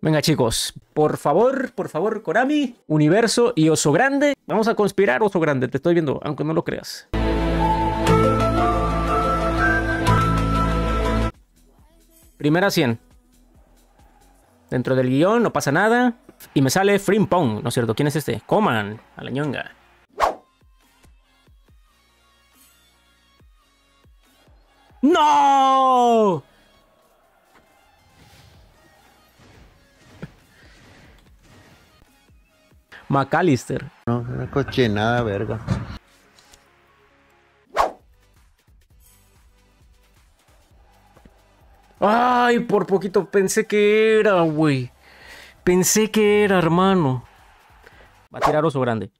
Venga chicos, por favor, por favor, Konami, Universo y Oso Grande. Vamos a conspirar, Oso Grande, te estoy viendo, aunque no lo creas. Primera 100. Dentro del guion, no pasa nada. Y me sale Frimpong, ¿no es cierto? ¿Quién es este? Coman, a la ñonga. ¡No! McAllister. No, una cochinada, verga. Ay, por poquito pensé que era, güey. Pensé que era, hermano. Va a tirar oso grande.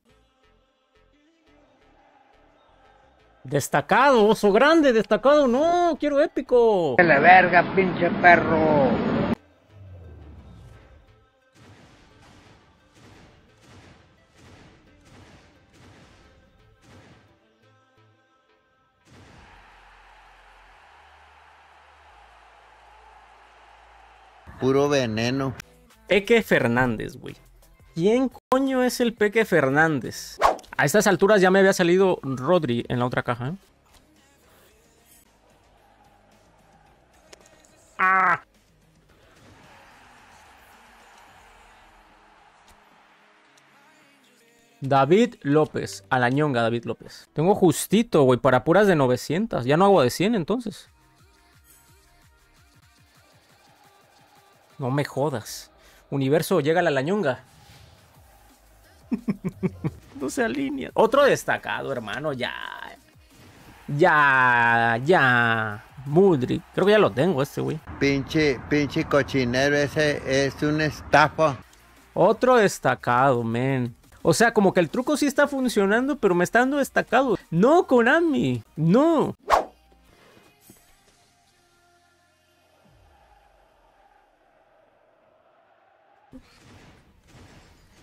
Destacado, oso grande, destacado. No, quiero épico. la verga, pinche perro! Puro veneno. Peque Fernández, güey. ¿Quién coño es el Peque Fernández? A estas alturas ya me había salido Rodri en la otra caja. ¿eh? ¡Ah! David López. A la ñonga, David López. Tengo justito, güey, para puras de 900. Ya no hago de 100 entonces. No me jodas. Universo, llega la lañonga. no se alinea. Otro destacado, hermano, ya. Ya, ya. Mudrik. Creo que ya lo tengo este, güey. Pinche, pinche cochinero, ese es un estafa. Otro destacado, men. O sea, como que el truco sí está funcionando, pero me está dando destacado. No, Konami. No.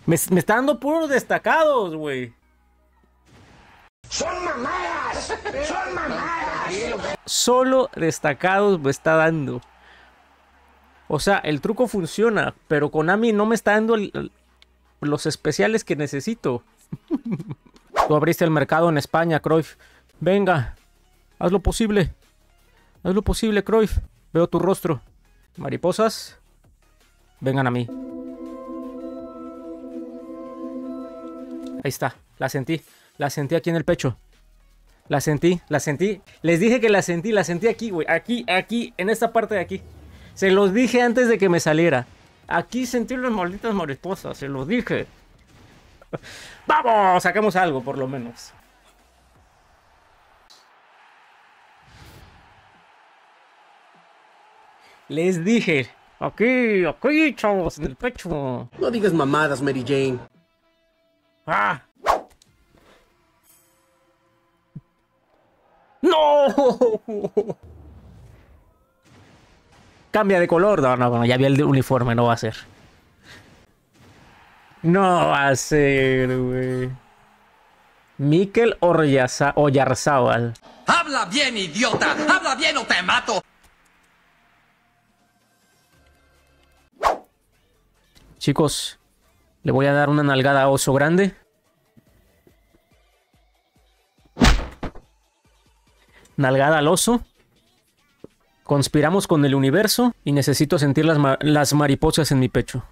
Me, me está dando puros destacados, güey. ¡Son mamadas! ¡Son mamadas! Solo destacados me está dando. O sea, el truco funciona, pero Konami no me está dando el- los especiales que necesito. Tú abriste el mercado en España, Cruyff. Venga, haz lo posible. Haz lo posible, Cruyff. Veo tu rostro. Mariposas, vengan a mí. Ahí está, la sentí. La sentí aquí en el pecho. La sentí, la sentí. Les dije que la sentí, la sentí aquí, güey. Aquí, aquí, en esta parte de aquí. Se los dije antes de que me saliera. Aquí sentí las malditas mariposas, se los dije. ¡Vamos! Sacamos algo, por lo menos. Les dije. Aquí, aquí, chavos, en el pecho. No digas mamadas, Mary Jane. ¡Ah! ¡No! Cambia de color. No, no, no, ya vi el uniforme, no va a ser. No va a ser, güey. Mikel Oryaza- Oyarzábal. Habla bien, idiota. Habla bien o te mato. Chicos, le voy a dar una nalgada a oso grande. Nalgada al oso. Conspiramos con el universo y necesito sentir las, las mariposas en mi pecho.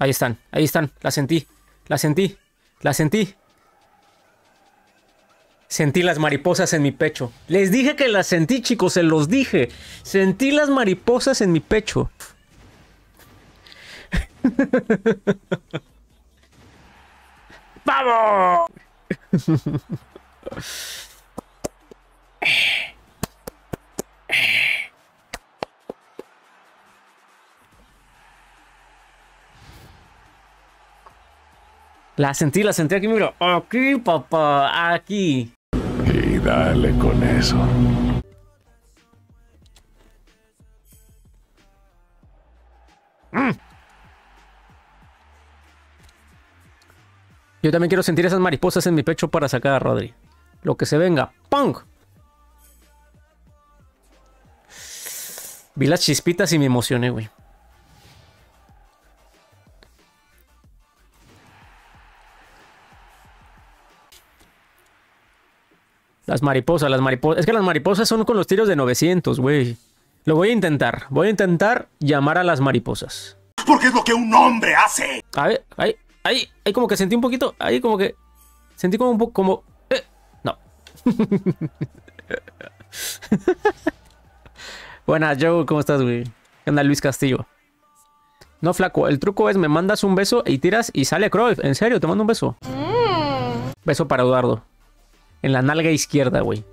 Ahí están, ahí están. La sentí, la sentí, la sentí. Sentí las mariposas en mi pecho. Les dije que las sentí, chicos, se los dije. Sentí las mariposas en mi pecho. ¡Vamos! La sentí, la sentí aquí, mira. Aquí, papá, aquí. Dale con eso. Yo también quiero sentir esas mariposas en mi pecho para sacar a Rodri. Lo que se venga. ¡Pong! Vi las chispitas y me emocioné, güey. Las mariposas, las mariposas. Es que las mariposas son con los tiros de 900, güey. Lo voy a intentar. Voy a intentar llamar a las mariposas. Porque es lo que un hombre hace. A ver, ahí, ahí, ahí como que sentí un poquito. Ahí como que. Sentí como un poco. Como. eh, no. Buenas, Joe, ¿cómo estás, güey? ¿Qué onda, Luis Castillo? No, flaco, el truco es me mandas un beso y tiras y sale Cruyff. En serio, te mando un beso. Beso para Eduardo. En la nalga izquierda, güey.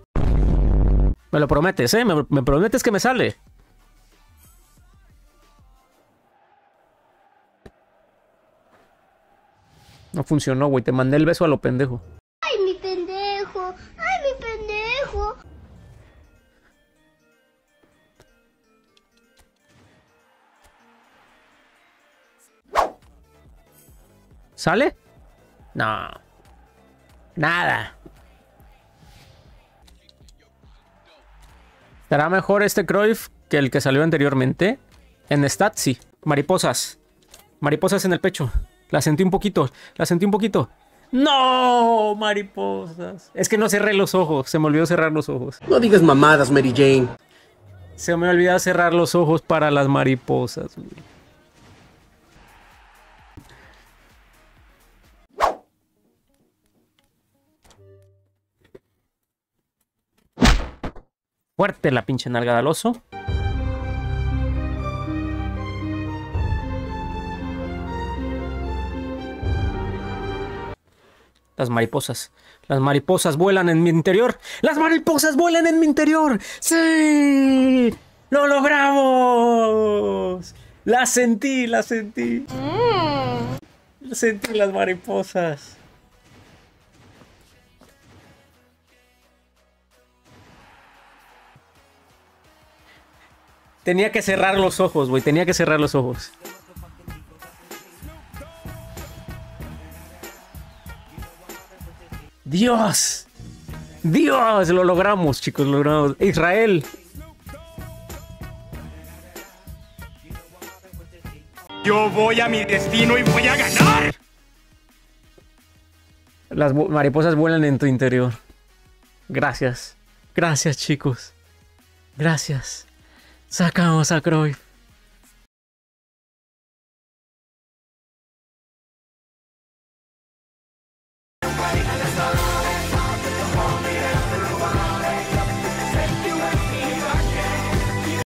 Me lo prometes, ¿eh? Me, me prometes que me sale. No funcionó, güey. Te mandé el beso a lo pendejo. ¡Ay, mi pendejo! ¡Ay, mi pendejo! ¿Sale? No. Nada. ¿Será mejor este Cruyff que el que salió anteriormente? En stat, sí. Mariposas. Mariposas en el pecho. La sentí un poquito. La sentí un poquito. ¡No! Mariposas. Es que no cerré los ojos. Se me olvidó cerrar los ojos. No digas mamadas, Mary Jane. Se me olvidó cerrar los ojos para las mariposas. güey. Fuerte la pinche nalgada al oso. Las mariposas. Las mariposas vuelan en mi interior. ¡Las mariposas vuelan en mi interior! ¡Sí! ¡Lo logramos! La sentí, la sentí. La sentí las mariposas. Tenía que cerrar los ojos, güey. Tenía que cerrar los ojos. Dios. Dios, lo logramos, chicos, lo logramos. Israel. Yo voy a mi destino y voy a ganar. Las mariposas vuelan en tu interior. Gracias. Gracias, chicos. Gracias. Sacamos a Cruyff.